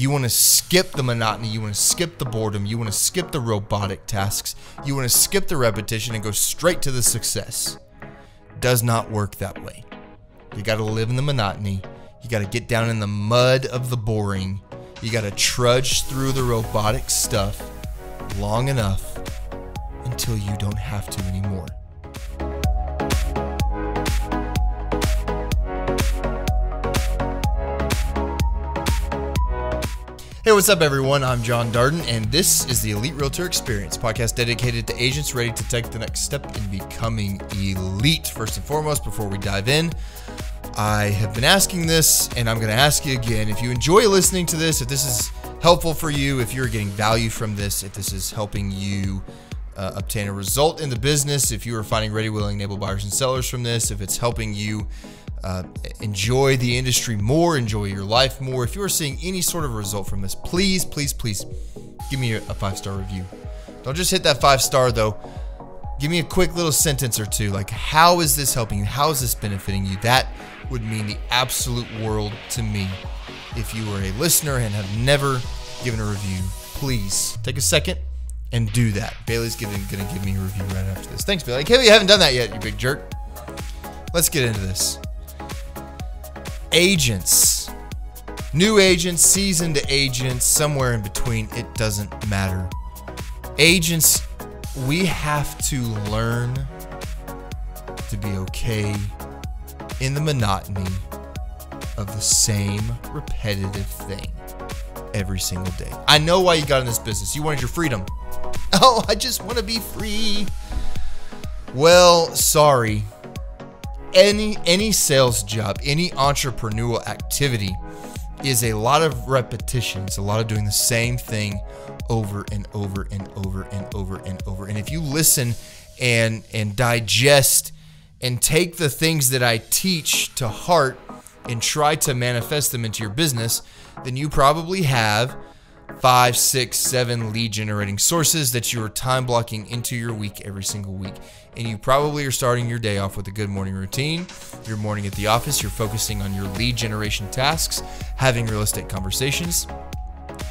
You want to skip the monotony. You want to skip the boredom. You want to skip the robotic tasks. You want to skip the repetition and go straight to the success. Does not work that way. You got to live in the monotony. You got to get down in the mud of the boring. You got to trudge through the robotic stuff long enough until you don't have to anymore. Hey, what's up, everyone? I'm John Darden, and this is the Elite Realtor Experience podcast dedicated to agents ready to take the next step in becoming elite. First and foremost, before we dive in, I have been asking this, and I'm going to ask you again. If you enjoy listening to this, if this is helpful for you, if you're getting value from this, if this is helping you uh, obtain a result in the business, if you are finding ready, willing, able buyers and sellers from this, if it's helping you uh, enjoy the industry more, enjoy your life more. If you are seeing any sort of result from this, please, please, please give me a, five star review. Don't just hit that five star though. Give me a quick little sentence or two. Like, how is this helping you? How is this benefiting you? That would mean the absolute world to me. If you are a listener and have never given a review, please take a second and do that. Bailey's gonna, gonna give me a review right after this. Thanks, Bailey. Hey, you haven't done that yet, you big jerk. Let's get into this agents. New agents, seasoned agents, somewhere in between, it doesn't matter. Agents, we have to learn to be okay in the monotony of the same repetitive thing every single day. I know why you got in this business. You wanted your freedom. Oh, I just want to be free. Well, sorry any any sales job, any entrepreneurial activity is a lot of repetition. It's a lot of doing the same thing over and over and over and over and over. And if you listen and and digest and take the things that I teach to heart and try to manifest them into your business, then you probably have five, six, seven lead generating sources that you are time blocking into your week every single week. And you probably are starting your day off with a good morning routine. Your morning at the office, you're focusing on your lead generation tasks, having real estate conversations,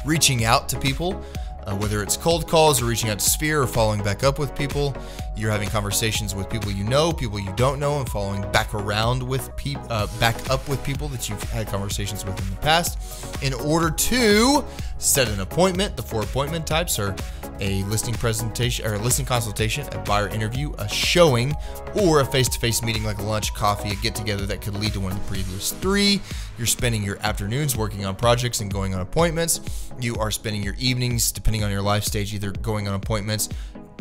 reaching out to people uh, whether it's cold calls or reaching out to Sphere or following back up with people. You're having conversations with people you know, people you don't know, and following back around with people, uh, back up with people that you've had conversations with in the past, in order to set an appointment. The four appointment types are a listing presentation or a listing consultation, a buyer interview, a showing, or a face-to-face meeting like lunch, coffee, a get-together that could lead to one of the previous three. You're spending your afternoons working on projects and going on appointments. You are spending your evenings, depending on your life stage, either going on appointments,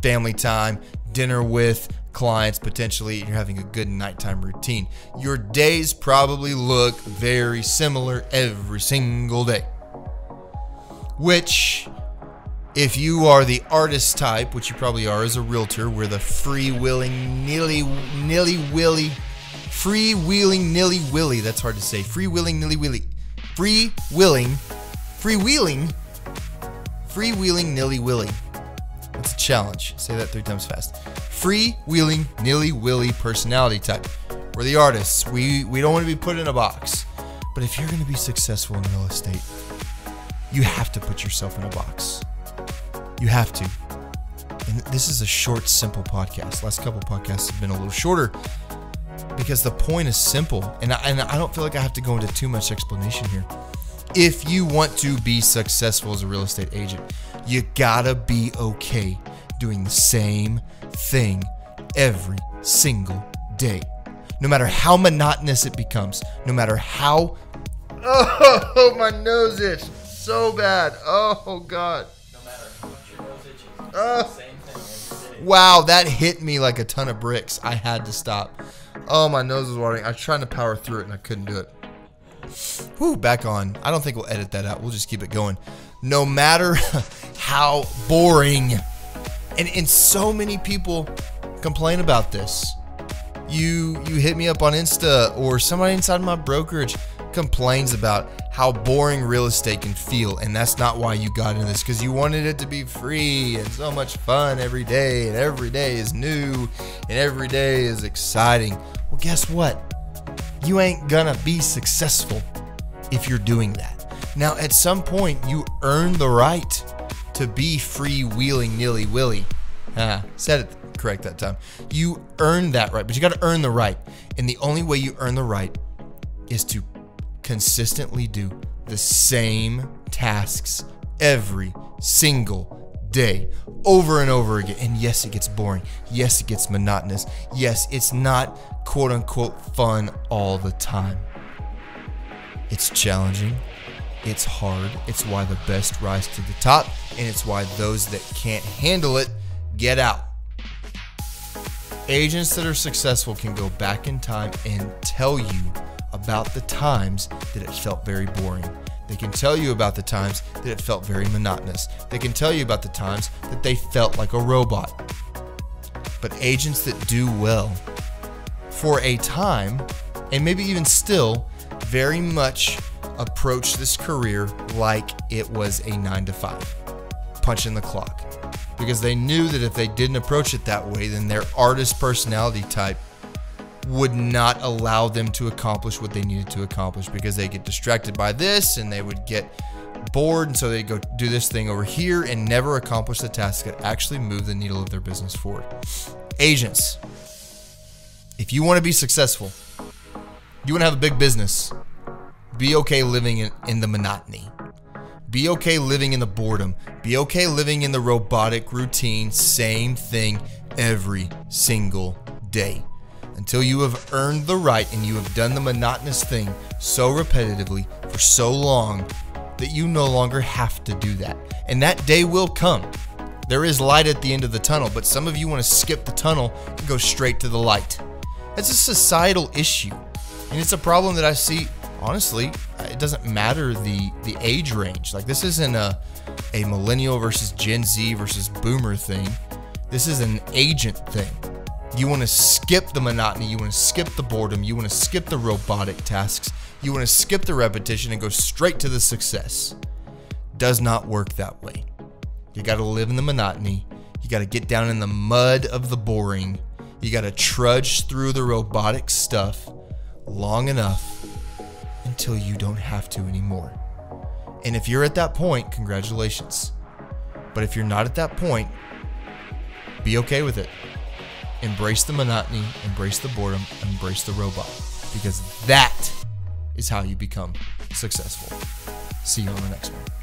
family time, dinner with clients, potentially you're having a good nighttime routine. Your days probably look very similar every single day. Which if you are the artist type, which you probably are as a realtor, where the freewheeling, nilly, nilly willy, freewheeling, nilly willy, that's hard to say, freewheeling, nilly willy, free willing, free wheeling, free wheeling, nilly willy. That's a challenge. Say that three times fast. Freewheeling, nilly willy personality type. We're the artists. We we don't want to be put in a box. But if you're going to be successful in real estate, you have to put yourself in a box. You have to. And this is a short, simple podcast. Last couple podcasts have been a little shorter because the point is simple. And I, and I don't feel like I have to go into too much explanation here. If you want to be successful as a real estate agent, you gotta be okay doing the same thing every single day. No matter how monotonous it becomes, no matter how. Oh, my nose itch so bad. Oh, God. Wow, that hit me like a ton of bricks. I had to stop. Oh, my nose was watering. I was trying to power through it and I couldn't do it. Whew, back on. I don't think we'll edit that out. We'll just keep it going. No matter how boring. And, and so many people complain about this. You you hit me up on Insta or somebody inside my brokerage complains about how boring real estate can feel and that's not why you got into this because you wanted it to be free and so much fun every day and every day is new and every day is exciting well guess what you ain't gonna be successful if you're doing that Now, at some point, you earn the right to be freewheeling nilly willy. Ah, said it correct that time. You earn that right, but you got to earn the right. And the only way you earn the right is to consistently do the same tasks every single day over and over again. And yes, it gets boring. Yes, it gets monotonous. Yes, it's not quote unquote fun all the time. It's challenging. It's hard. It's why the best rise to the top, and it's why those that can't handle it get out. Agents that are successful can go back in time and tell you about the times that it felt very boring. They can tell you about the times that it felt very monotonous. They can tell you about the times that they felt like a robot. But agents that do well for a time, and maybe even still, very much approach this career like it was a nine to five, punching the clock. Because they knew that if they didn't approach it that way, then their artist personality type would not allow them to accomplish what they needed to accomplish because they get distracted by this and they would get bored and so they go do this thing over here and never accomplish the task that actually move the needle of their business forward. Agents, if you want to be successful, you want to have a big business, be okay living in, in the monotony. Be okay living in the boredom. Be okay living in the robotic routine, same thing every single day until you have earned the right and you have done the monotonous thing so repetitively for so long that you no longer have to do that. And that day will come. There is light at the end of the tunnel, but some of you want to skip the tunnel and go straight to the light. That's a societal issue. And it's a problem that I see, honestly, it doesn't matter the the age range. Like this isn't a a millennial versus Gen Z versus boomer thing. This is an agent thing. You want to skip the monotony, you want to skip the boredom, you want to skip the robotic tasks, you want to skip the repetition and go straight to the success. Does not work that way. You got to live in the monotony. You got to get down in the mud of the boring. You got to trudge through the robotic stuff long enough until you don't have to anymore. And if you're at that point, congratulations. But if you're not at that point, be okay with it. Embrace the monotony, embrace the boredom, embrace the robot. Because that is how you become successful. See you on the next one.